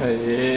Aê!